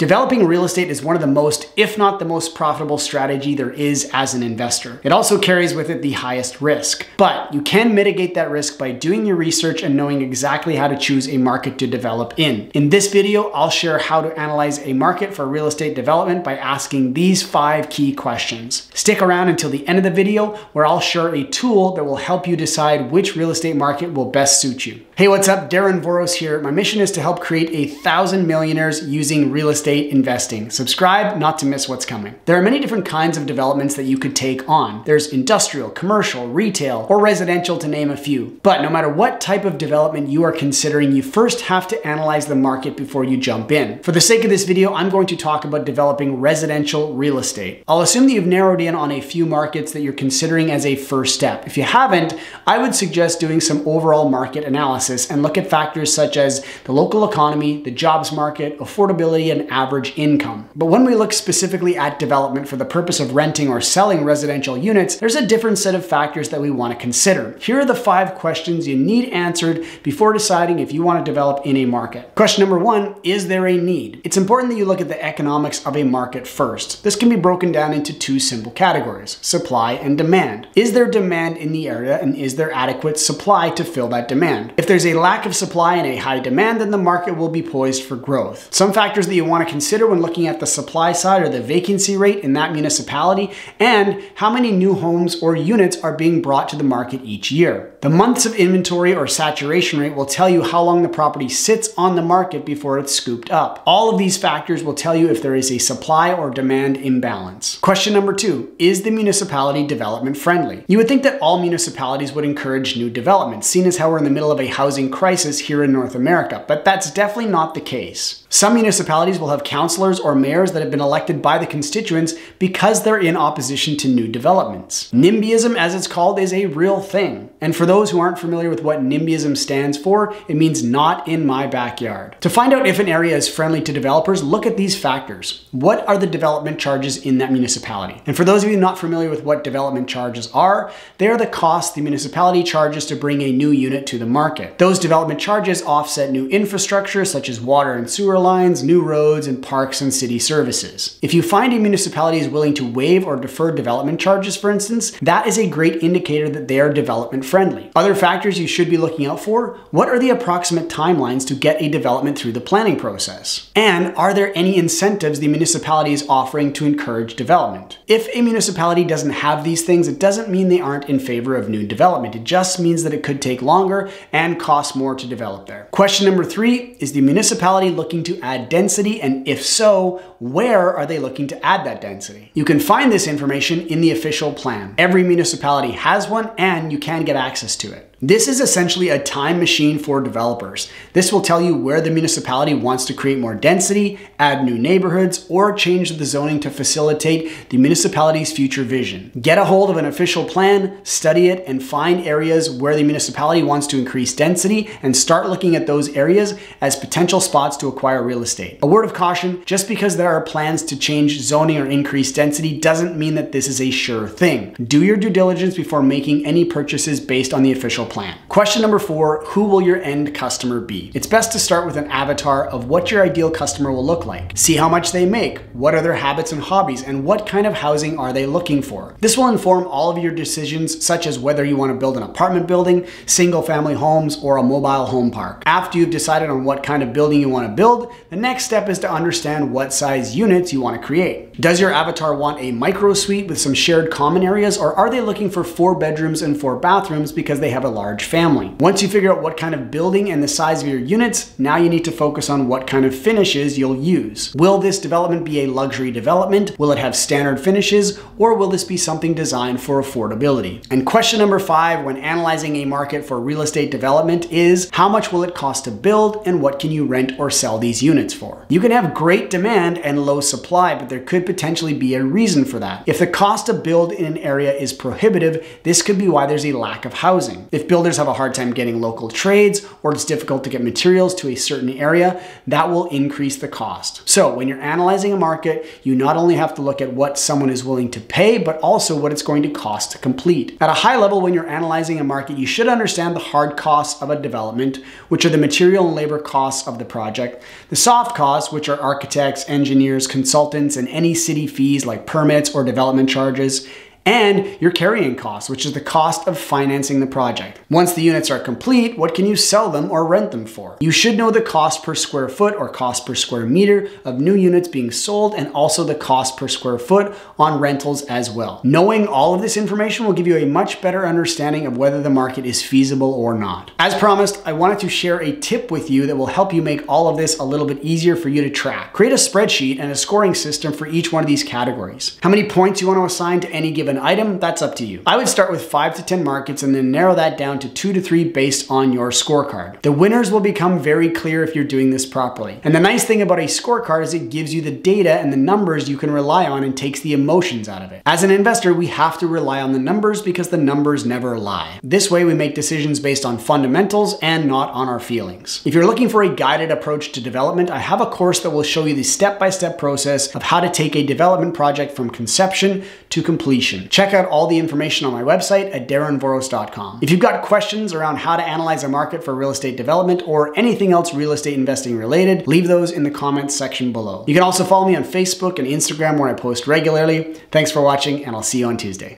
Developing real estate is one of the most, if not the most profitable strategy there is as an investor. It also carries with it the highest risk, but you can mitigate that risk by doing your research and knowing exactly how to choose a market to develop in. In this video, I'll share how to analyze a market for real estate development by asking these five key questions. Stick around until the end of the video where I'll share a tool that will help you decide which real estate market will best suit you. Hey, what's up? Darren Voros here. My mission is to help create a thousand millionaires using real estate estate investing. Subscribe not to miss what's coming. There are many different kinds of developments that you could take on. There's industrial, commercial, retail, or residential to name a few. But no matter what type of development you are considering, you first have to analyze the market before you jump in. For the sake of this video, I'm going to talk about developing residential real estate. I'll assume that you've narrowed in on a few markets that you're considering as a first step. If you haven't, I would suggest doing some overall market analysis and look at factors such as the local economy, the jobs market, affordability, and average income. But when we look specifically at development for the purpose of renting or selling residential units, there's a different set of factors that we want to consider. Here are the five questions you need answered before deciding if you want to develop in a market. Question number one, is there a need? It's important that you look at the economics of a market first. This can be broken down into two simple categories, supply and demand. Is there demand in the area and is there adequate supply to fill that demand? If there's a lack of supply and a high demand, then the market will be poised for growth. Some factors that you want to consider when looking at the supply side or the vacancy rate in that municipality and how many new homes or units are being brought to the market each year. The months of inventory or saturation rate will tell you how long the property sits on the market before it's scooped up. All of these factors will tell you if there is a supply or demand imbalance. Question number two, is the municipality development friendly? You would think that all municipalities would encourage new development, seen as how we're in the middle of a housing crisis here in North America, but that's definitely not the case. Some municipalities will have councillors or mayors that have been elected by the constituents because they're in opposition to new developments. NIMBYism, as it's called, is a real thing. And for those who aren't familiar with what NIMBYism stands for, it means not in my backyard. To find out if an area is friendly to developers, look at these factors. What are the development charges in that municipality? And for those of you not familiar with what development charges are, they are the cost the municipality charges to bring a new unit to the market. Those development charges offset new infrastructure such as water and sewer lines, new roads, and parks and city services. If you find a municipality is willing to waive or defer development charges, for instance, that is a great indicator that they are development friendly. Other factors you should be looking out for, what are the approximate timelines to get a development through the planning process? And are there any incentives the municipality is offering to encourage development? If a municipality doesn't have these things, it doesn't mean they aren't in favor of new development. It just means that it could take longer and cost more to develop there. Question number three, is the municipality looking to add density? And if so, where are they looking to add that density? You can find this information in the official plan. Every municipality has one and you can get access to it. This is essentially a time machine for developers. This will tell you where the municipality wants to create more density, add new neighborhoods, or change the zoning to facilitate the municipality's future vision. Get a hold of an official plan, study it, and find areas where the municipality wants to increase density and start looking at those areas as potential spots to acquire real estate. A word of caution, just because there are plans to change zoning or increase density doesn't mean that this is a sure thing. Do your due diligence before making any purchases based on the official plan. Question number four, who will your end customer be? It's best to start with an avatar of what your ideal customer will look like. See how much they make, what are their habits and hobbies, and what kind of housing are they looking for. This will inform all of your decisions, such as whether you want to build an apartment building, single family homes, or a mobile home park. After you've decided on what kind of building you want to build, the next step is to understand what size units you want to create. Does your avatar want a micro suite with some shared common areas, or are they looking for four bedrooms and four bathrooms because they have a large family. Once you figure out what kind of building and the size of your units, now you need to focus on what kind of finishes you'll use. Will this development be a luxury development? Will it have standard finishes? Or will this be something designed for affordability? And question number five when analyzing a market for real estate development is how much will it cost to build and what can you rent or sell these units for? You can have great demand and low supply, but there could potentially be a reason for that. If the cost to build in an area is prohibitive, this could be why there's a lack of housing. If Builders have a hard time getting local trades or it's difficult to get materials to a certain area, that will increase the cost. So when you're analyzing a market, you not only have to look at what someone is willing to pay, but also what it's going to cost to complete. At a high level, when you're analyzing a market, you should understand the hard costs of a development, which are the material and labor costs of the project, the soft costs, which are architects, engineers, consultants, and any city fees like permits or development charges, and your carrying costs, which is the cost of financing the project. Once the units are complete, what can you sell them or rent them for? You should know the cost per square foot or cost per square meter of new units being sold and also the cost per square foot on rentals as well. Knowing all of this information will give you a much better understanding of whether the market is feasible or not. As promised, I wanted to share a tip with you that will help you make all of this a little bit easier for you to track. Create a spreadsheet and a scoring system for each one of these categories. How many points you want to assign to any given an item, that's up to you. I would start with five to 10 markets and then narrow that down to two to three based on your scorecard. The winners will become very clear if you're doing this properly. And the nice thing about a scorecard is it gives you the data and the numbers you can rely on and takes the emotions out of it. As an investor, we have to rely on the numbers because the numbers never lie. This way we make decisions based on fundamentals and not on our feelings. If you're looking for a guided approach to development, I have a course that will show you the step-by-step -step process of how to take a development project from conception to completion. Check out all the information on my website at darrenvoros.com. If you've got questions around how to analyze a market for real estate development or anything else real estate investing related, leave those in the comments section below. You can also follow me on Facebook and Instagram where I post regularly. Thanks for watching and I'll see you on Tuesday.